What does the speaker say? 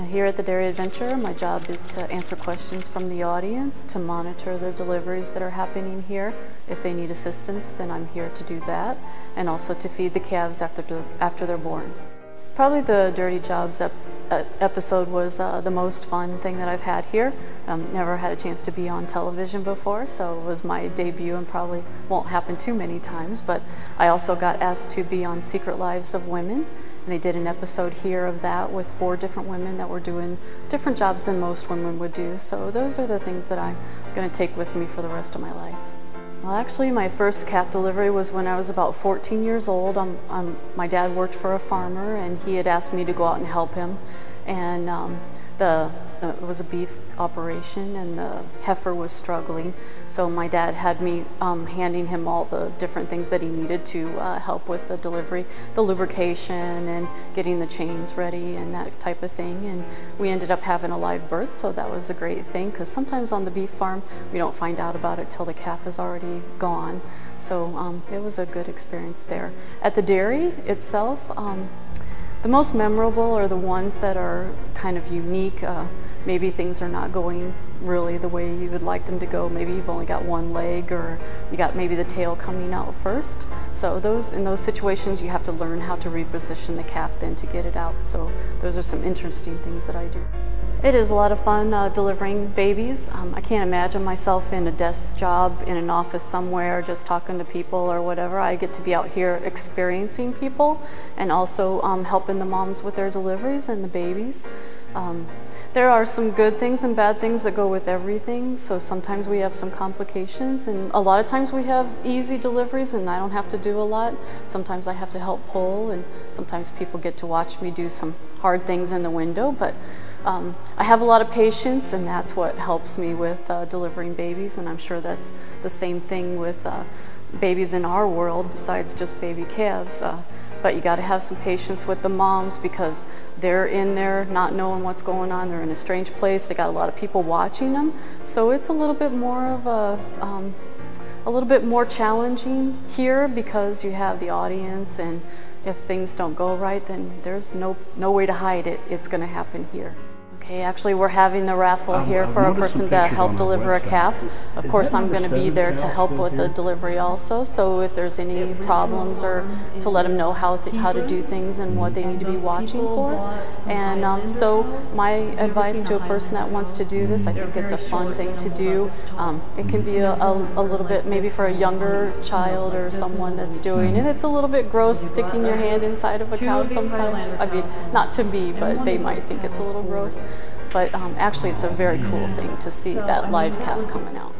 here at the Dairy Adventure, my job is to answer questions from the audience, to monitor the deliveries that are happening here. If they need assistance, then I'm here to do that, and also to feed the calves after, after they're born. Probably the Dirty Jobs ep uh, episode was uh, the most fun thing that I've had here. Um, never had a chance to be on television before, so it was my debut and probably won't happen too many times, but I also got asked to be on Secret Lives of Women, and they did an episode here of that with four different women that were doing different jobs than most women would do. So those are the things that I'm going to take with me for the rest of my life. Well, actually, my first calf delivery was when I was about 14 years old. Um, um, my dad worked for a farmer, and he had asked me to go out and help him. And um, the it was a beef operation and the heifer was struggling. So my dad had me um, handing him all the different things that he needed to uh, help with the delivery, the lubrication and getting the chains ready and that type of thing. And we ended up having a live birth, so that was a great thing because sometimes on the beef farm we don't find out about it till the calf is already gone. So um, it was a good experience there. At the dairy itself, um, the most memorable are the ones that are kind of unique. Uh, maybe things are not going really the way you would like them to go. Maybe you've only got one leg or you got maybe the tail coming out first. So those in those situations you have to learn how to reposition the calf then to get it out. So those are some interesting things that I do. It is a lot of fun uh, delivering babies. Um, I can't imagine myself in a desk job in an office somewhere just talking to people or whatever. I get to be out here experiencing people and also um, helping the moms with their deliveries and the babies. Um, there are some good things and bad things that go with everything. So sometimes we have some complications and a lot of times we have easy deliveries and I don't have to do a lot. Sometimes I have to help pull and sometimes people get to watch me do some hard things in the window. But um, I have a lot of patience and that's what helps me with uh, delivering babies and I'm sure that's the same thing with uh, babies in our world besides just baby calves. Uh, but you got to have some patience with the moms because they're in there not knowing what's going on. They're in a strange place. They got a lot of people watching them. So it's a little bit more of a, um, a little bit more challenging here because you have the audience and if things don't go right, then there's no, no way to hide it. It's going to happen here. Okay, actually we're having the raffle um, here for a person to help deliver a calf. Of course I'm going to be there to help with the delivery also, so if there's any problems or to let them know how, how to do things and what they need to be watching for. And um, so my advice to a person that wants to do this, I think it's a fun thing to do. Um, it can be a, a, a, little bit maybe for a younger child or someone that's doing it. It's a little bit gross sticking your hand inside of a cow sometimes. I mean, not to me, but they might think it's a little gross. But um, actually, it's a very cool thing to see that live calf coming out.